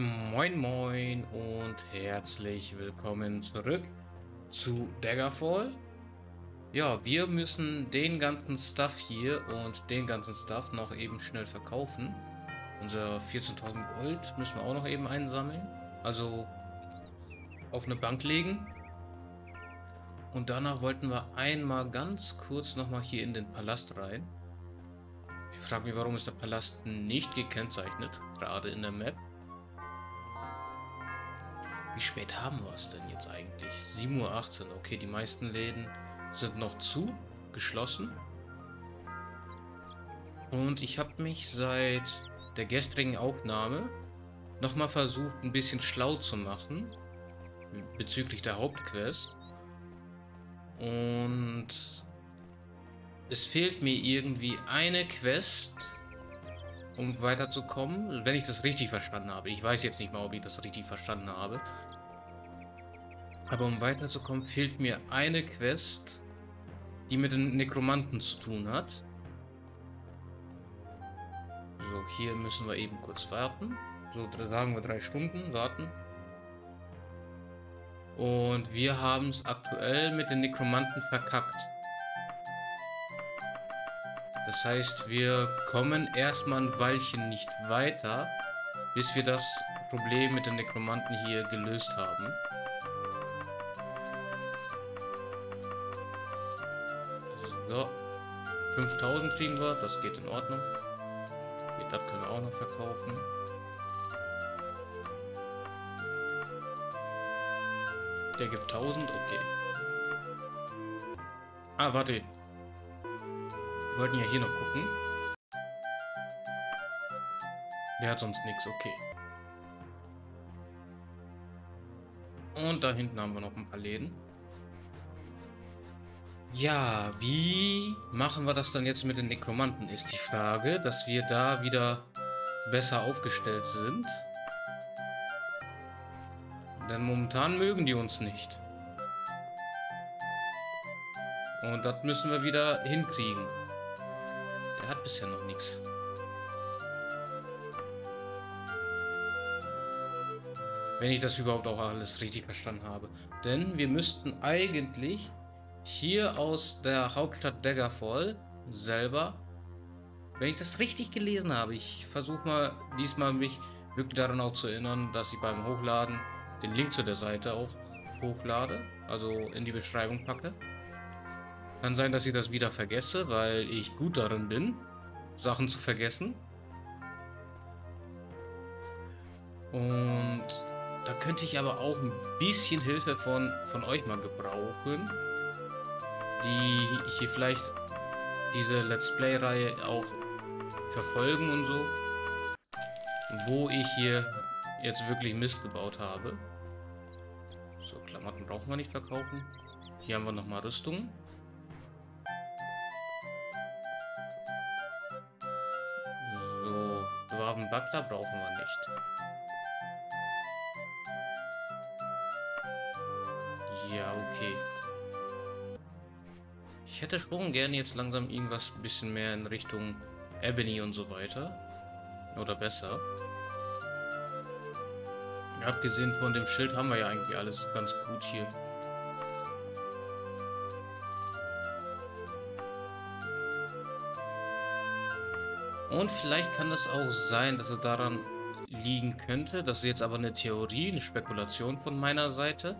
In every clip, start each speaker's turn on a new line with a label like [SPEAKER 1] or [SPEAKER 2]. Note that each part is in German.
[SPEAKER 1] Moin Moin und herzlich willkommen zurück zu Daggerfall. Ja, wir müssen den ganzen Stuff hier und den ganzen Stuff noch eben schnell verkaufen. Unser 14.000 Gold müssen wir auch noch eben einsammeln. Also auf eine Bank legen. Und danach wollten wir einmal ganz kurz nochmal hier in den Palast rein. Ich frage mich, warum ist der Palast nicht gekennzeichnet, gerade in der Map. Wie spät haben wir es denn jetzt eigentlich? 7.18 Uhr. Okay, die meisten Läden sind noch zu, geschlossen. Und ich habe mich seit der gestrigen Aufnahme nochmal versucht, ein bisschen schlau zu machen bezüglich der Hauptquest. Und es fehlt mir irgendwie eine Quest, um weiterzukommen, wenn ich das richtig verstanden habe. Ich weiß jetzt nicht mal, ob ich das richtig verstanden habe. Aber um weiterzukommen, fehlt mir eine Quest, die mit den Nekromanten zu tun hat. So, hier müssen wir eben kurz warten. So, sagen wir drei Stunden warten. Und wir haben es aktuell mit den Nekromanten verkackt. Das heißt, wir kommen erstmal ein Weilchen nicht weiter, bis wir das Problem mit den Nekromanten hier gelöst haben. So. 5000 kriegen wir, das geht in Ordnung. Das können wir auch noch verkaufen. Der gibt 1000, okay. Ah, warte. Wir wollten ja hier noch gucken. Der hat sonst nichts, okay. Und da hinten haben wir noch ein paar Läden. Ja, wie machen wir das dann jetzt mit den Nekromanten, ist die Frage, dass wir da wieder besser aufgestellt sind. Denn momentan mögen die uns nicht. Und das müssen wir wieder hinkriegen. Hat bisher noch nichts. Wenn ich das überhaupt auch alles richtig verstanden habe. Denn wir müssten eigentlich hier aus der Hauptstadt Daggerfall selber, wenn ich das richtig gelesen habe, ich versuche mal diesmal mich wirklich daran auch zu erinnern, dass ich beim Hochladen den Link zu der Seite auch hochlade, also in die Beschreibung packe. Kann sein, dass ich das wieder vergesse, weil ich gut darin bin, Sachen zu vergessen. Und da könnte ich aber auch ein bisschen Hilfe von, von euch mal gebrauchen die hier vielleicht diese Let's Play-Reihe auch verfolgen und so. Wo ich hier jetzt wirklich Mist gebaut habe. So, Klamotten brauchen wir nicht verkaufen. Hier haben wir nochmal Rüstung. Waffenbackler brauchen wir nicht. Ja, okay. Ich hätte schon gerne jetzt langsam irgendwas ein bisschen mehr in Richtung Ebony und so weiter. Oder besser. Abgesehen von dem Schild haben wir ja eigentlich alles ganz gut hier. Und vielleicht kann es auch sein, dass es daran liegen könnte. Das ist jetzt aber eine Theorie, eine Spekulation von meiner Seite.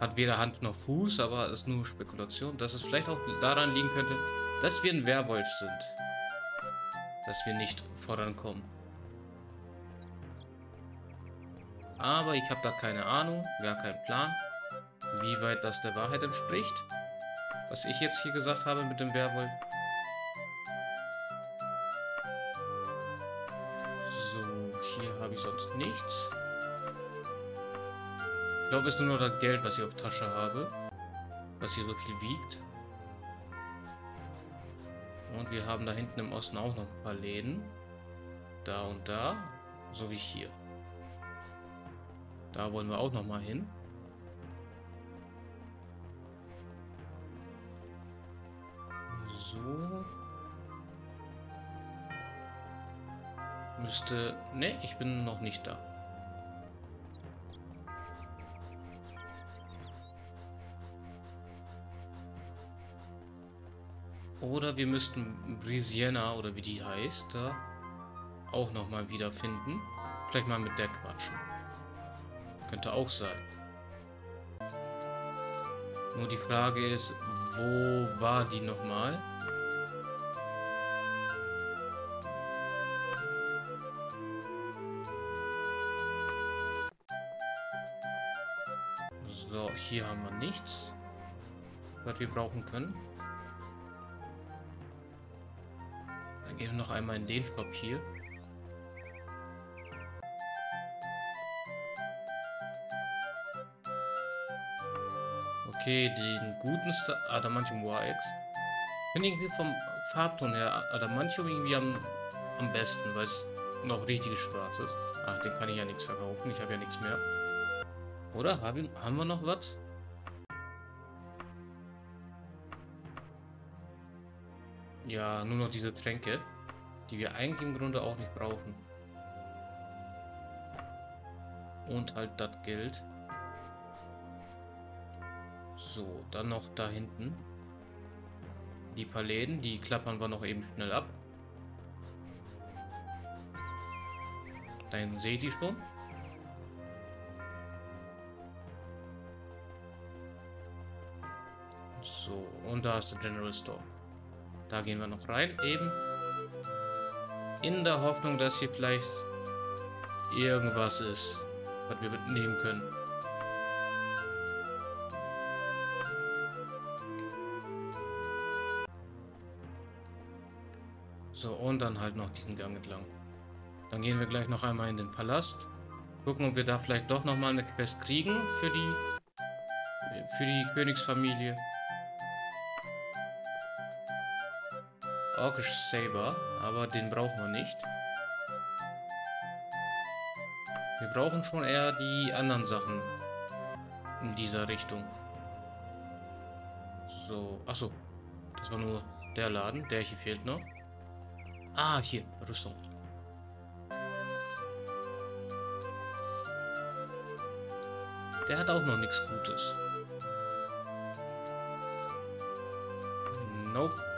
[SPEAKER 1] Hat weder Hand noch Fuß, aber ist nur Spekulation. Dass es vielleicht auch daran liegen könnte, dass wir ein Werwolf sind. Dass wir nicht vorankommen. Aber ich habe da keine Ahnung, gar keinen Plan, wie weit das der Wahrheit entspricht. Was ich jetzt hier gesagt habe mit dem Werwolf. Glaube, es ist nur das Geld, was ich auf Tasche habe. Was hier so viel wiegt. Und wir haben da hinten im Osten auch noch ein paar Läden. Da und da. So wie hier. Da wollen wir auch noch mal hin. So. Müsste... Ne, ich bin noch nicht da. Oder wir müssten Brisiena, oder wie die heißt, da auch nochmal wiederfinden. Vielleicht mal mit der quatschen. Könnte auch sein. Nur die Frage ist, wo war die nochmal? So, hier haben wir nichts, was wir brauchen können. Wir noch einmal in den Shop hier. Okay, den guten Star Adamantium YX. Finde irgendwie vom Farbton her Adamantium irgendwie am, am besten, weil es noch richtig schwarz ist. Ach, den kann ich ja nichts verkaufen. Ich habe ja nichts mehr. Oder? Haben, haben wir noch was? Ja, nur noch diese Tränke, die wir eigentlich im Grunde auch nicht brauchen. Und halt das Geld. So, dann noch da hinten. Die paar Läden, die klappern wir noch eben schnell ab. Da hinten seht ihr schon. So, und da ist der General Store. Da gehen wir noch rein, eben. In der Hoffnung, dass hier vielleicht irgendwas ist, was wir mitnehmen können. So, und dann halt noch diesen Gang entlang. Dann gehen wir gleich noch einmal in den Palast. Gucken, ob wir da vielleicht doch nochmal eine Quest kriegen für die, für die Königsfamilie. Orkish Saber, aber den brauchen wir nicht. Wir brauchen schon eher die anderen Sachen in dieser Richtung. So, achso, das war nur der Laden, der hier fehlt noch. Ah, hier, Rüstung. Der hat auch noch nichts Gutes. Nope.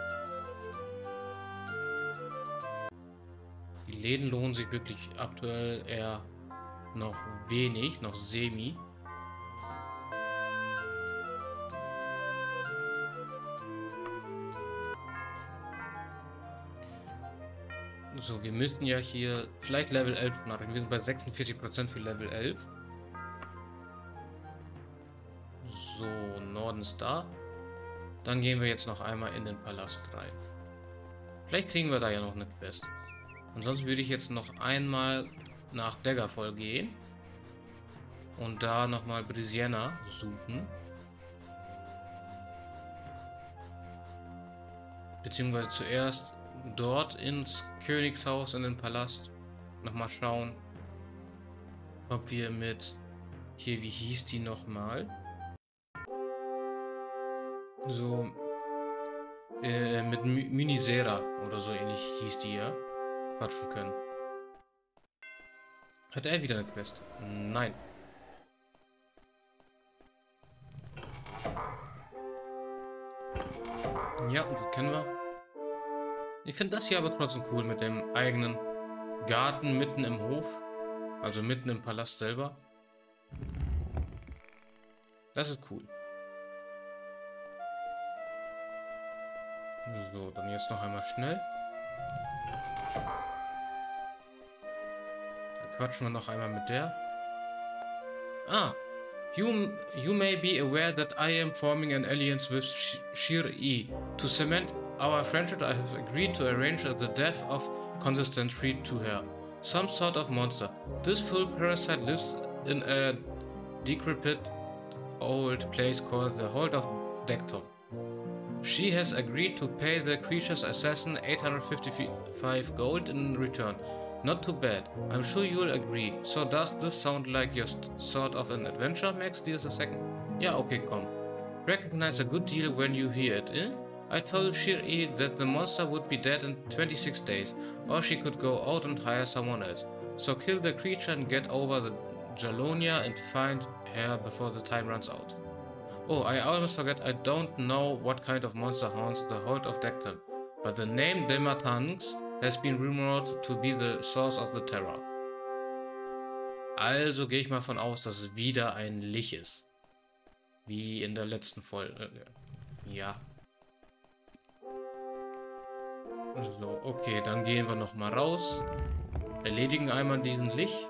[SPEAKER 1] Läden lohnen sich wirklich aktuell eher noch wenig, noch semi. So, wir müssten ja hier vielleicht Level 11 machen. Wir sind bei 46% für Level 11. So, Norden ist da. Dann gehen wir jetzt noch einmal in den Palast rein. Vielleicht kriegen wir da ja noch eine Quest. Ansonsten würde ich jetzt noch einmal nach Daggerfall gehen. Und da nochmal Brisiena suchen. Beziehungsweise zuerst dort ins Königshaus, in den Palast, nochmal schauen, ob wir mit, hier, wie hieß die nochmal? So, äh, mit Minisera oder so ähnlich hieß die ja, quatschen können. Hat er wieder eine Quest? Nein. Ja, das kennen wir. Ich finde das hier aber trotzdem cool mit dem eigenen Garten mitten im Hof. Also mitten im Palast selber. Das ist cool. So, dann jetzt noch einmal schnell. Dann quatschen wir noch einmal mit der. Ah, You, you may be aware that I am forming an alliance with Shir-E. To cement our friendship, I have agreed to arrange the death of consistent treat to her. Some sort of monster. This full parasite lives in a decrepit old place called the Hold of Dekton. She has agreed to pay the creature's assassin 855 gold in return. Not too bad. I'm sure you'll agree. So does this sound like your sort of an adventure, Max? Dears a second. Yeah, okay, come. Recognize a good deal when you hear it, eh? I told Shiri that the monster would be dead in 26 days, or she could go out and hire someone else. So kill the creature and get over the Jalonia and find her before the time runs out. Oh, I almost forget I don't know what kind of monster haunts the hold of Decton, but the name Dematanx has been rumored to be the source of the terror. Also gehe ich mal von aus, dass es wieder ein Lich ist. Wie in der letzten Folge. Ja. So, okay, dann gehen wir noch mal raus. Erledigen einmal diesen Lich.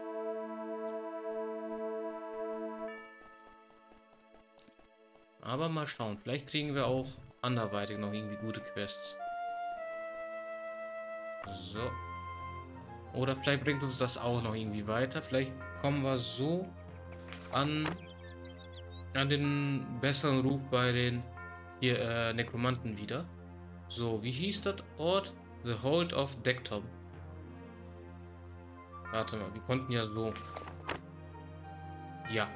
[SPEAKER 1] Aber mal schauen, vielleicht kriegen wir auch anderweitig noch irgendwie gute Quests. So. Oder vielleicht bringt uns das auch noch irgendwie weiter. Vielleicht kommen wir so an, an den besseren Ruf bei den hier, äh, Nekromanten wieder. So, wie hieß das Ort? The Hold of Decktom. Warte mal, wir konnten ja so. Ja.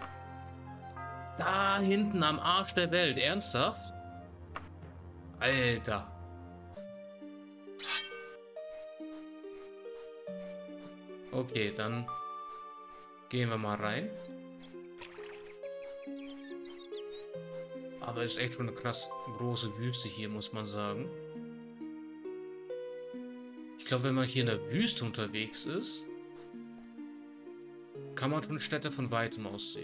[SPEAKER 1] Da hinten am Arsch der Welt, ernsthaft? Alter. Okay, dann gehen wir mal rein. Aber ist echt schon eine krass große Wüste hier, muss man sagen. Ich glaube, wenn man hier in der Wüste unterwegs ist, kann man schon Städte von weitem aus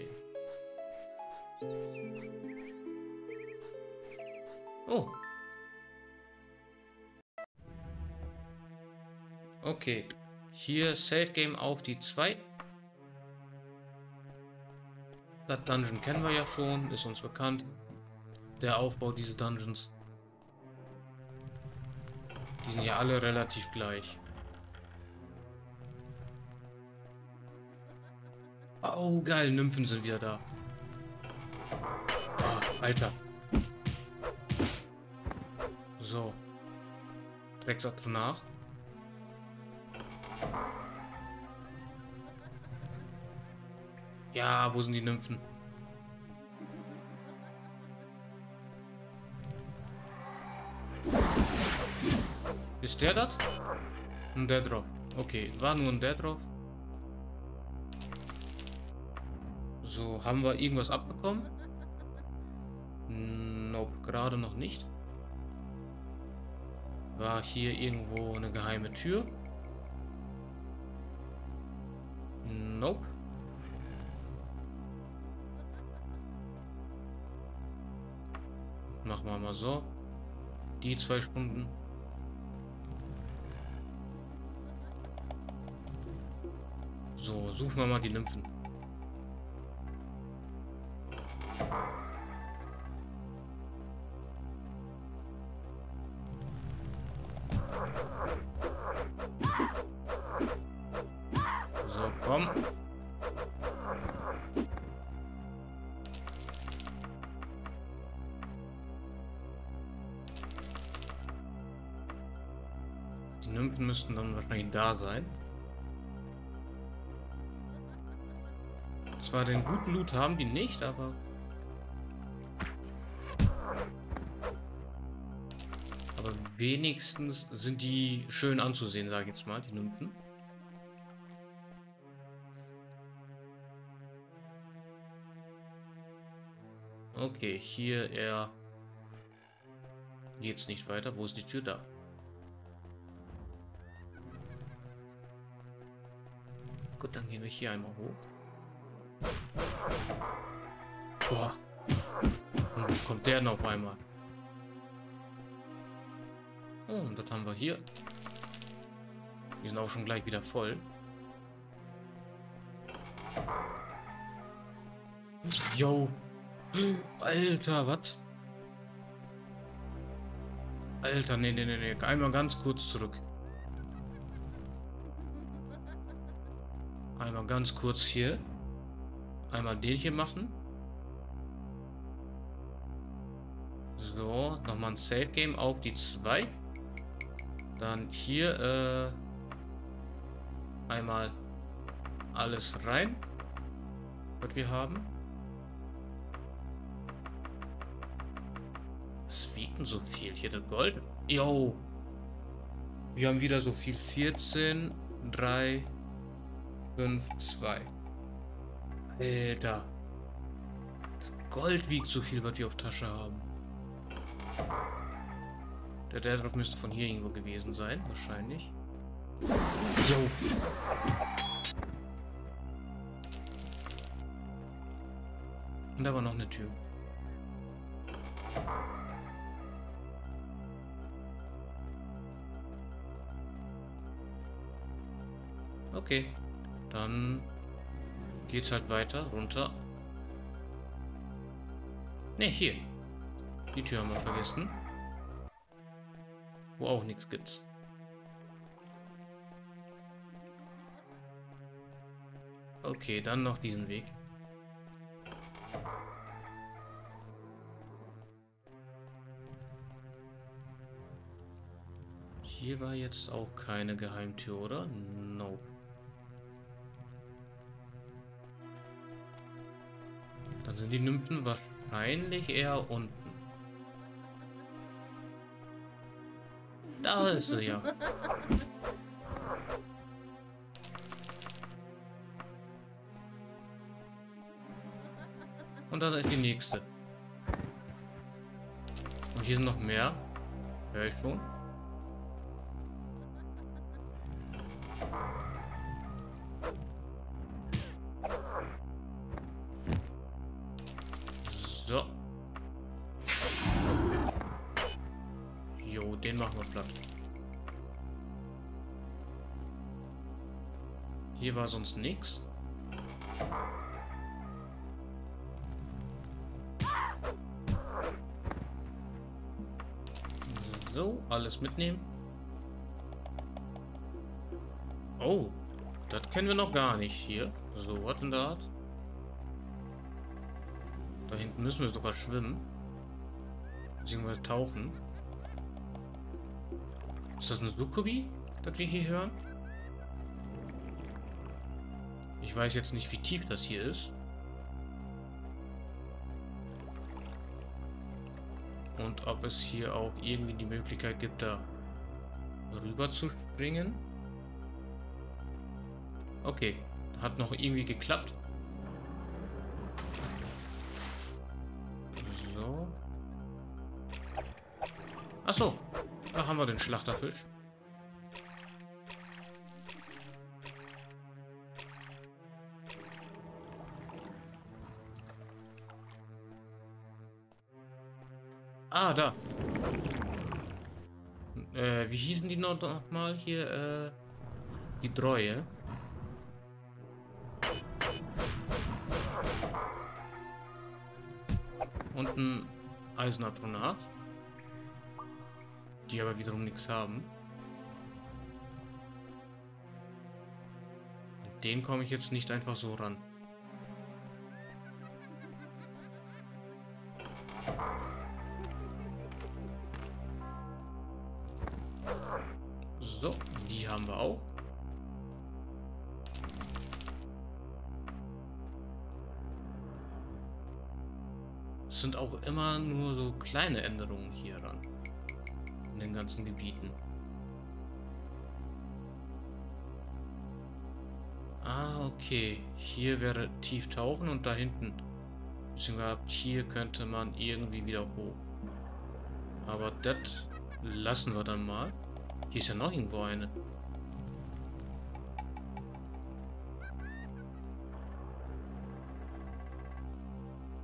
[SPEAKER 1] Okay. Hier Safe Game auf die 2. Das Dungeon kennen wir ja schon, ist uns bekannt. Der Aufbau dieser Dungeons. Die sind ja alle relativ gleich. Oh, geil, Nymphen sind wieder da. Oh, Alter. So. Drecksatto nach. Ja, wo sind die Nymphen? Ist der das? Ein der drauf. Okay, war nur ein der drauf. So, haben wir irgendwas abbekommen? Nope, gerade noch nicht. War hier irgendwo eine geheime Tür? Nope. Machen wir mal so. Die zwei Stunden. So, suchen wir mal die Nymphen. Wahrscheinlich da sein. Zwar den guten Loot haben die nicht, aber... Aber wenigstens sind die schön anzusehen, sage ich jetzt mal, die Nymphen. Okay, hier eher geht's nicht weiter. Wo ist die Tür da? Gut, dann gehen wir hier einmal hoch. Boah. Und wo kommt der denn auf einmal? Oh, und das haben wir hier. Die sind auch schon gleich wieder voll. Yo. Alter, was? Alter, nee, nee, nee, nee. Einmal ganz kurz zurück. Einmal ganz kurz hier. Einmal den hier machen. So, nochmal ein Save Game auf die 2. Dann hier äh, einmal alles rein, was wir haben. Was wiegt denn so viel? Hier der Gold. Yo. Wir haben wieder so viel. 14, 3, 5, 2. Alter. Gold wiegt so viel, was wir auf Tasche haben. Der Deadrock müsste von hier irgendwo gewesen sein, wahrscheinlich. Jo. Und da war noch eine Tür. Okay. Dann geht's halt weiter, runter. Ne, hier. Die Tür haben wir vergessen. Wo auch nichts gibt. Okay, dann noch diesen Weg. Hier war jetzt auch keine Geheimtür, oder? Nope. Sind die Nymphen wahrscheinlich eher unten. Da ist sie ja. Und da ist die nächste. Und hier sind noch mehr. Hör ich schon. War sonst nichts. So, alles mitnehmen. Oh, das kennen wir noch gar nicht hier. So, was in der? Da hinten müssen wir sogar schwimmen. Beziehungsweise tauchen. Ist das ein Sukubi, das wir hier hören? Ich weiß jetzt nicht, wie tief das hier ist. Und ob es hier auch irgendwie die Möglichkeit gibt, da rüber zu springen. Okay, hat noch irgendwie geklappt. So. Achso, da haben wir den Schlachterfisch. Ah, da. Äh, wie hießen die noch, noch mal hier? Äh, die Treue. Und ein Eisenatronat. Die aber wiederum nichts haben. Den komme ich jetzt nicht einfach so ran. Kleine Änderungen hier ran. In den ganzen Gebieten. Ah, okay. Hier wäre tief tauchen und da hinten. Beziehungsweise hier könnte man irgendwie wieder hoch. Aber das lassen wir dann mal. Hier ist ja noch irgendwo eine.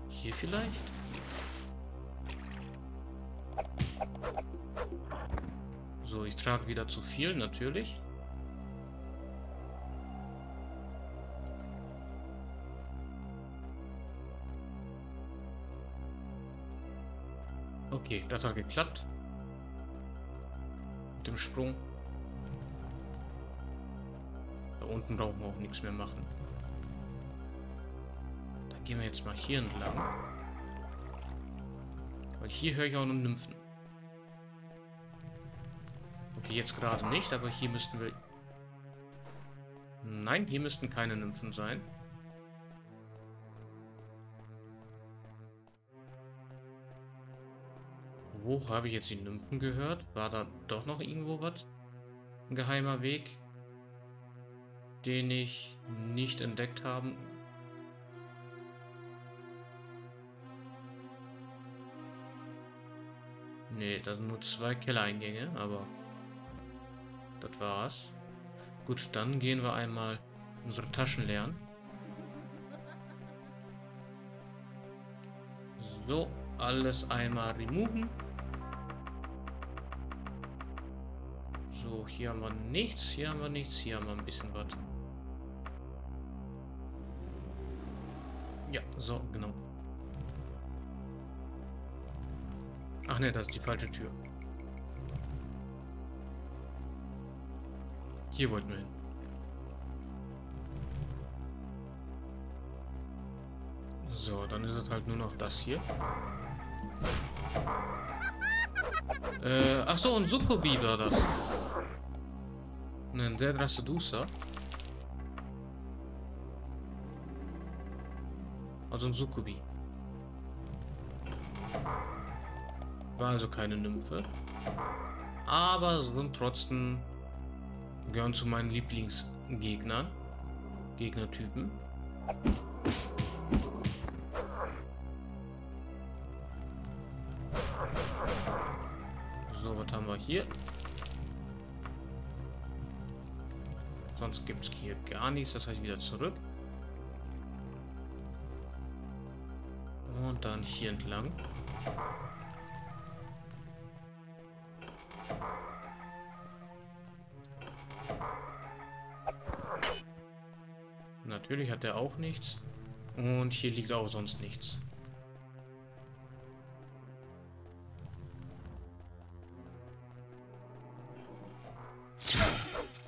[SPEAKER 1] Hier vielleicht? So, ich trage wieder zu viel, natürlich. Okay, das hat geklappt mit dem Sprung. Da unten brauchen wir auch nichts mehr machen. Dann gehen wir jetzt mal hier entlang. Weil hier höre ich auch noch Nymphen. Okay, jetzt gerade nicht, aber hier müssten wir... Nein, hier müssten keine Nymphen sein. Hoch habe ich jetzt die Nymphen gehört? War da doch noch irgendwo was? Ein geheimer Weg, den ich nicht entdeckt habe. Nee, da sind nur zwei Kellereingänge, aber das war's. Gut, dann gehen wir einmal unsere Taschen leeren. So, alles einmal removen. So, hier haben wir nichts, hier haben wir nichts, hier haben wir ein bisschen was. Ja, so, genau. Ach ne, das ist die falsche Tür. Hier wollten wir hin. So, dann ist es halt nur noch das hier. Äh, ach ein Sukubi war das. Ein Dead Rasedusa. Also ein Sukubi. War also keine Nymphe. Aber sind trotzdem gehören zu meinen Lieblingsgegnern. Gegnertypen. So, was haben wir hier? Sonst gibt es hier gar nichts. Das heißt wieder zurück. Und dann hier entlang. Natürlich hat er auch nichts. Und hier liegt auch sonst nichts.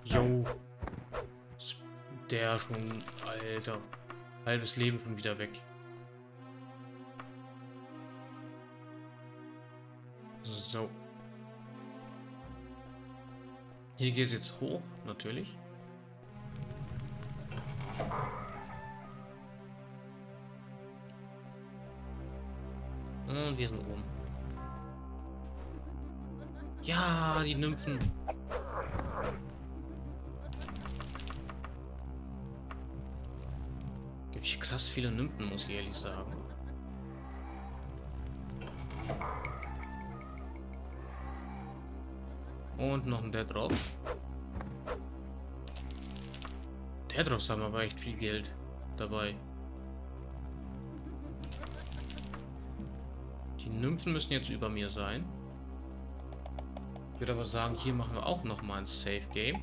[SPEAKER 1] Jo. Der schon, Alter. Halbes Leben schon wieder weg. So. Hier geht es jetzt hoch, natürlich. Wir sind oben. Ja, die Nymphen. Gibt hier krass viele Nymphen, muss ich ehrlich sagen. Und noch ein Dead drauf. Dead drauf haben aber echt viel Geld dabei. Nymphen müssen jetzt über mir sein. Ich würde aber sagen, hier machen wir auch noch mal ein Safe Game.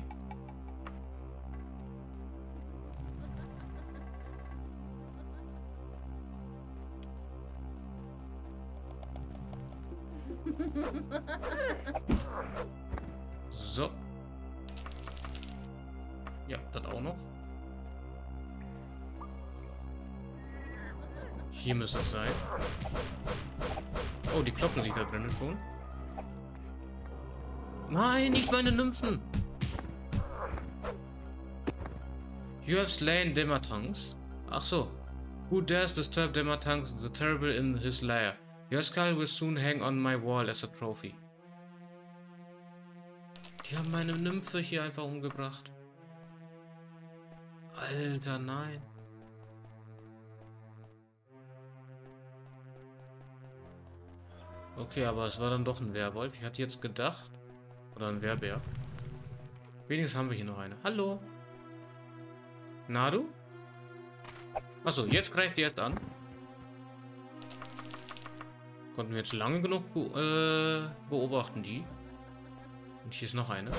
[SPEAKER 1] Nymphen. You have slain Dematangs. Ach so. Who dares disturb Dematangs the terrible in his lair? Your skull will soon hang on my wall as a trophy. Die haben meine Nymphe hier einfach umgebracht. Alter, nein. Okay, aber es war dann doch ein Werwolf. Ich hatte jetzt gedacht. Oder ein Werbär. Wenigstens haben wir hier noch eine. Hallo. Nadu? Achso, jetzt greift ihr erst an. Konnten wir jetzt lange genug äh, beobachten, die. Und hier ist noch eine.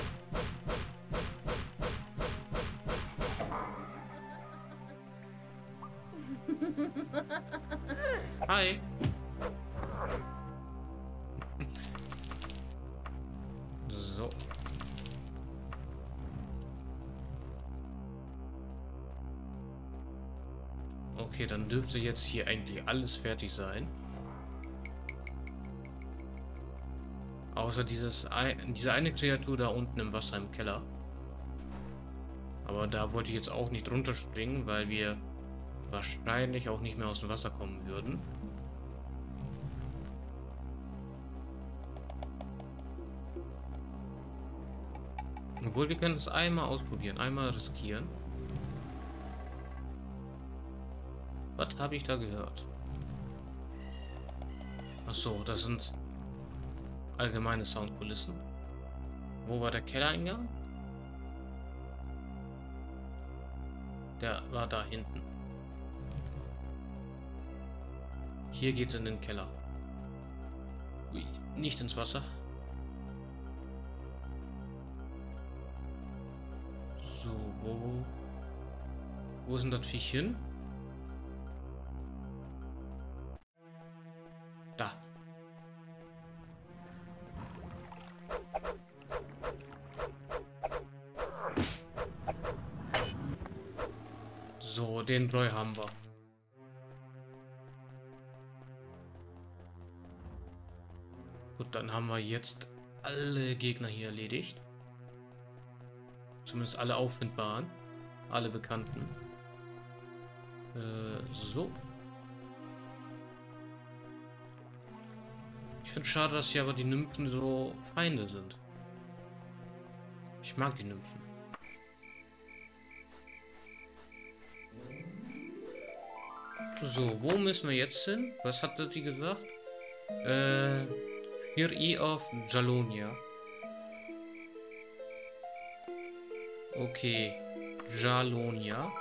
[SPEAKER 1] Dürfte jetzt hier eigentlich alles fertig sein. Außer dieses, diese eine Kreatur da unten im Wasser im Keller. Aber da wollte ich jetzt auch nicht runterspringen, weil wir wahrscheinlich auch nicht mehr aus dem Wasser kommen würden. Obwohl, wir können es einmal ausprobieren, einmal riskieren. Was habe ich da gehört? Ach so, das sind allgemeine Soundkulissen. Wo war der Kellereingang? Der war da hinten. Hier geht's in den Keller. Ui, nicht ins Wasser. So, wo... Wo sind das Viech hin? Den Bräu haben wir. Gut, dann haben wir jetzt alle Gegner hier erledigt. Zumindest alle auffindbaren. Alle bekannten. Äh, so. Ich finde schade, dass hier aber die Nymphen so Feinde sind. Ich mag die Nymphen. So, wo müssen wir jetzt hin? Was hatte die gesagt? Äh, hier E of Jalonia. Okay. Jalonia.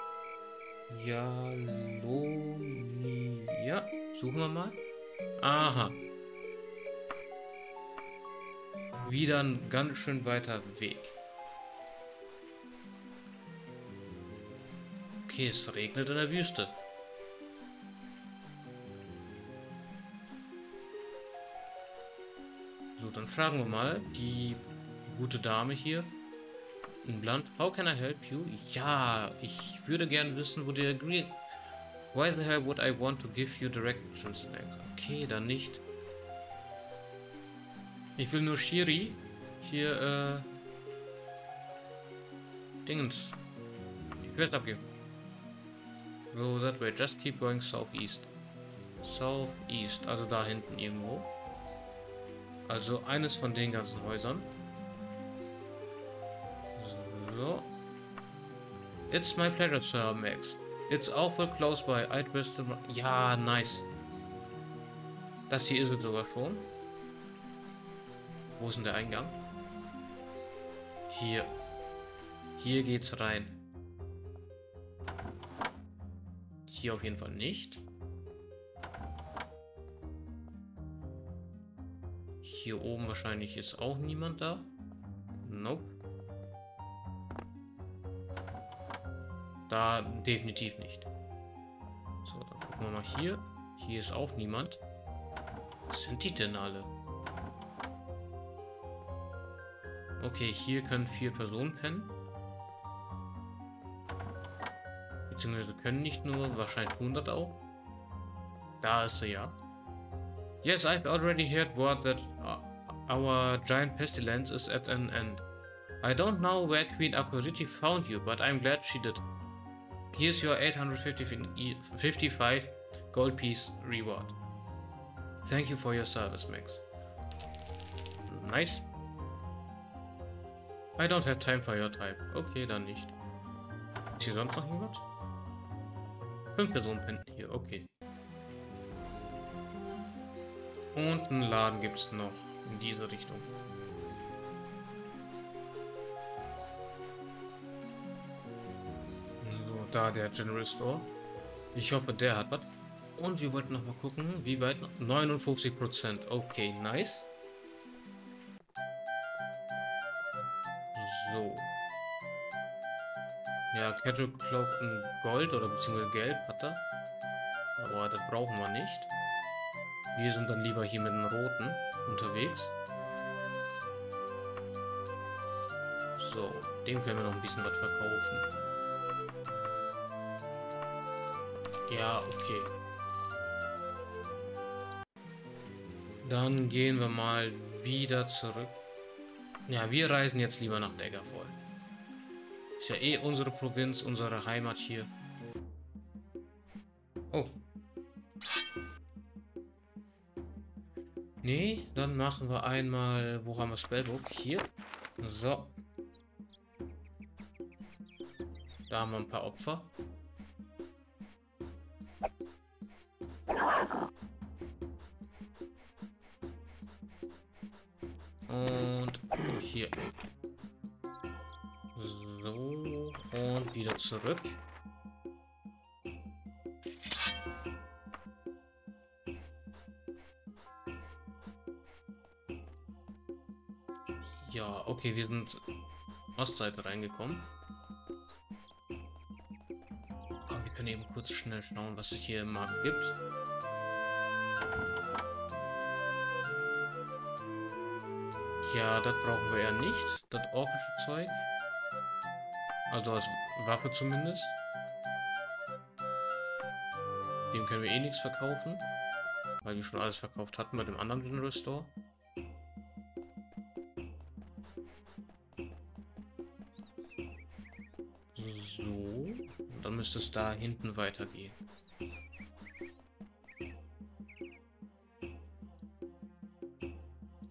[SPEAKER 1] Jalonia. Suchen wir mal. Aha. Wieder ein ganz schön weiter Weg. Okay, es regnet in der Wüste. Fragen wir mal die gute Dame hier in Blunt. How can I help you? Ja, ich würde gerne wissen, wo der Green... Why the hell would I want to give you directions? Okay, dann nicht. Ich will nur Shiri hier, äh... Dingens. Die Quest abgeben. Go that way. Just keep going southeast. Southeast, also da hinten irgendwo. Also eines von den ganzen Häusern. So. It's my pleasure, Sir Max. It's awful close by. I'd best... Ja, nice. Das hier ist es sogar schon. Wo ist denn der Eingang? Hier. Hier geht's rein. Hier auf jeden Fall nicht. Hier oben wahrscheinlich ist auch niemand da. Nope. Da definitiv nicht. So, dann gucken wir mal hier. Hier ist auch niemand. Was sind die denn alle? Okay, hier können vier Personen pennen. Beziehungsweise können nicht nur, wahrscheinlich 100 auch. Da ist sie ja. Yes, I've already heard word that uh, our giant pestilence is at an end. I don't know where Queen Akuriti found you, but I'm glad she did. Here's your 855 gold piece reward. Thank you for your service, Max. Nice. I don't have time for your type. Okay, dann nicht. Ist hier sonst noch jemand? Fünf Personen pennen hier, okay. Und einen Laden gibt es noch in diese Richtung. So, da der General Store. Ich hoffe, der hat was. Und wir wollten noch mal gucken, wie weit... 59%. Okay, nice. So. Ja, Cattle Cloak in Gold oder beziehungsweise Gelb hat er. Aber das brauchen wir nicht. Wir sind dann lieber hier mit dem Roten unterwegs. So, dem können wir noch ein bisschen was verkaufen. Ja, okay. Dann gehen wir mal wieder zurück. Ja, wir reisen jetzt lieber nach Daggerfall. Ist ja eh unsere Provinz, unsere Heimat hier. Nee, dann machen wir einmal... Wo haben wir Spellbook? Hier. So. Da haben wir ein paar Opfer. Und hier. So. Und wieder zurück. Okay, wir sind Ostseite reingekommen. Komm, wir können eben kurz schnell schauen, was es hier im Markt gibt. Ja, das brauchen wir ja nicht. Das orkische Zeug. Also als Waffe zumindest. Dem können wir eh nichts verkaufen. Weil wir schon alles verkauft hatten bei dem anderen General Store. Müsste es da hinten weitergehen.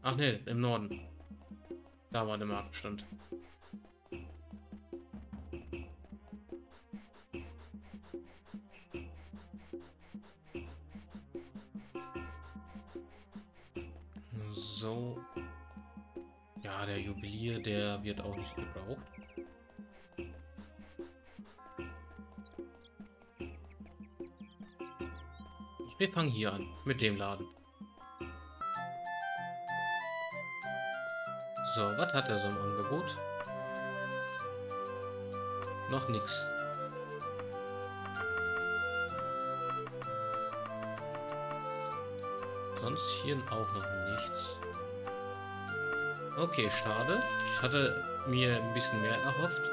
[SPEAKER 1] Ach ne, im Norden. Da war der Marktstand. So. Ja, der Juwelier, der wird auch nicht gebraucht. Wir fangen hier an, mit dem Laden. So, was hat er so im Angebot? Noch nichts. Sonst hier auch noch nichts. Okay, schade. Ich hatte mir ein bisschen mehr erhofft.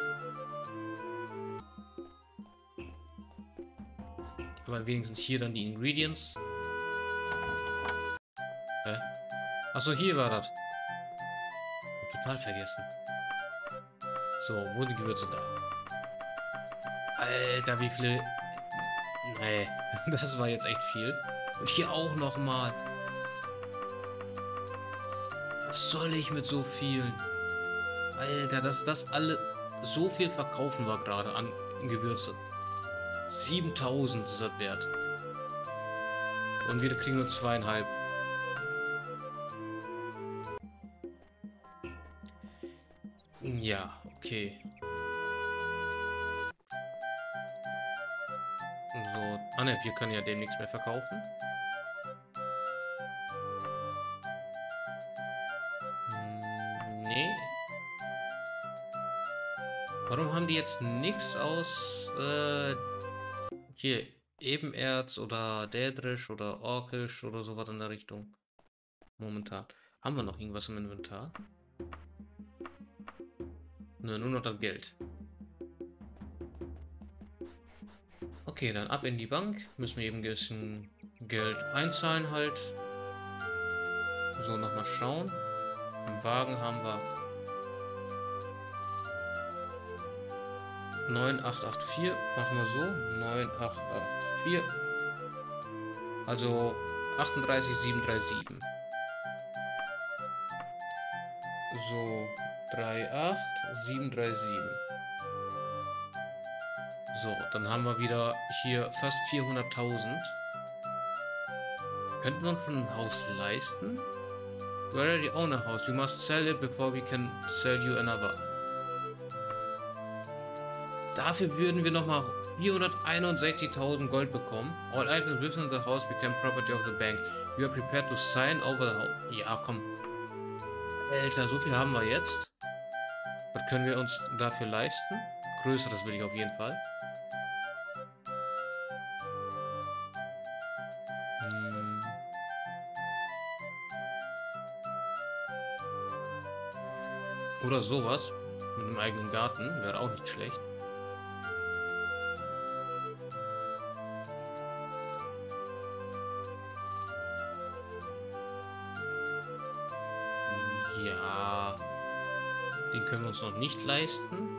[SPEAKER 1] Aber wenigstens hier dann die Ingredients. Hä? Achso, hier war das total vergessen. So, wo die Gewürze da? Alter, wie viele... Nee, das war jetzt echt viel. Und hier auch noch mal. Was soll ich mit so vielen? Alter, dass das alle so viel verkaufen war gerade an Gewürze. 7000 ist das wert. Und wir kriegen nur zweieinhalb. Ja, okay. So, ah ne, wir können ja dem nichts mehr verkaufen. Hm, nee. Warum haben die jetzt nichts aus äh, hier Ebenerz oder Dädrisch oder Orkisch oder sowas in der Richtung? Momentan. Haben wir noch irgendwas im Inventar? Ne, nur noch das Geld. Okay, dann ab in die Bank. Müssen wir eben ein bisschen Geld einzahlen halt. So, nochmal schauen. Im Wagen haben wir 9884. Machen wir so. 9884. Also 38737. So, 38737. So, dann haben wir wieder hier fast 400.000. Könnten wir uns schon ein Haus leisten? You already own a house. You must sell it before we can sell you another. Dafür würden wir nochmal 461.000 Gold bekommen. All items within the house become property of the bank. You are prepared to sign over the house. Ja, komm. Alter, so viel haben wir jetzt. Was können wir uns dafür leisten? Größeres will ich auf jeden Fall. Hm. Oder sowas. Mit einem eigenen Garten. Wäre auch nicht schlecht. Können wir uns noch nicht leisten.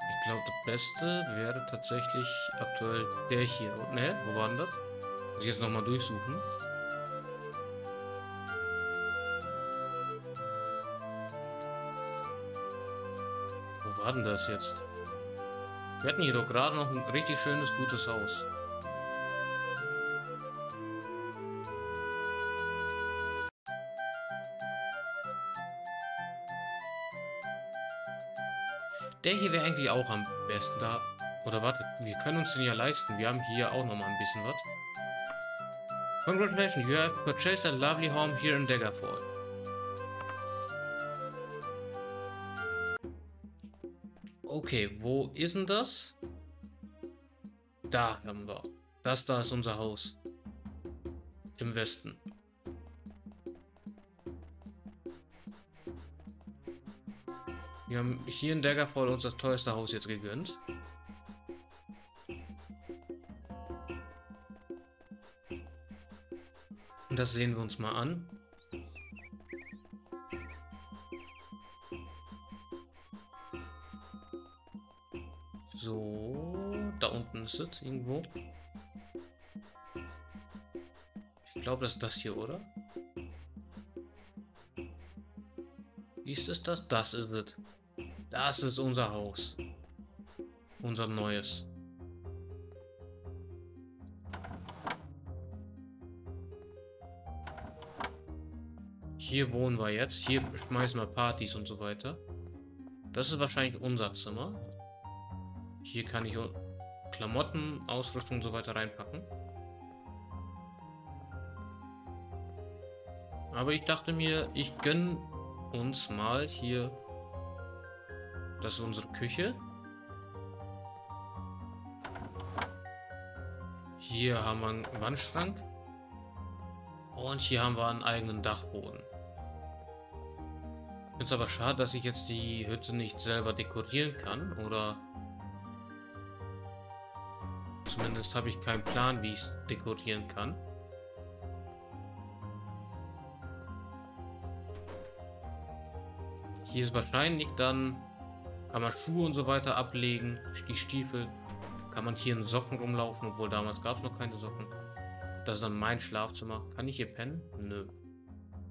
[SPEAKER 1] Ich glaube, das Beste wäre tatsächlich aktuell der hier. Ne, wo war denn das? Muss ich jetzt nochmal durchsuchen. war denn das jetzt? Wir hatten hier doch gerade noch ein richtig schönes, gutes Haus. Der hier wäre eigentlich auch am besten da. Oder warte, wir können uns den ja leisten. Wir haben hier auch noch mal ein bisschen was. Congratulations, you have purchased a lovely home here in Daggerfall. Okay, wo ist denn das? Da haben wir. Das da ist unser Haus. Im Westen. Wir haben hier in Daggerfall uns das teuerste Haus jetzt gegönnt. Und das sehen wir uns mal an. So, da unten ist es irgendwo. Ich glaube, das ist das hier, oder? Ist es das? Das ist es. Das ist unser Haus. Unser neues. Hier wohnen wir jetzt. Hier schmeißen wir Partys und so weiter. Das ist wahrscheinlich unser Zimmer. Hier kann ich Klamotten, Ausrüstung und so weiter reinpacken. Aber ich dachte mir, ich gönne uns mal hier das ist unsere Küche. Hier haben wir einen Wandschrank. Und hier haben wir einen eigenen Dachboden. Es aber schade, dass ich jetzt die Hütte nicht selber dekorieren kann. Oder zumindest habe ich keinen Plan, wie ich es dekorieren kann. Hier ist wahrscheinlich dann kann man Schuhe und so weiter ablegen, die Stiefel. Kann man hier in Socken rumlaufen, obwohl damals gab es noch keine Socken. Das ist dann mein Schlafzimmer. Kann ich hier pennen? Nö.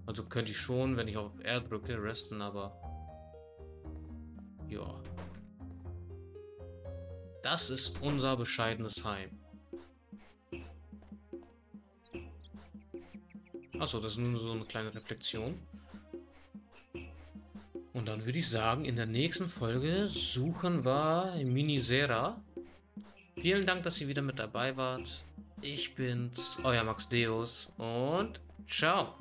[SPEAKER 1] Also könnte ich schon, wenn ich auf R drücke, resten, aber... Ja. Das ist unser bescheidenes Heim. Achso, das ist nur so eine kleine Reflexion. Und dann würde ich sagen, in der nächsten Folge suchen wir Minisera. Vielen Dank, dass ihr wieder mit dabei wart. Ich bin's, euer Max Deus und ciao.